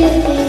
you.